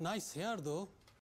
Nice hair though.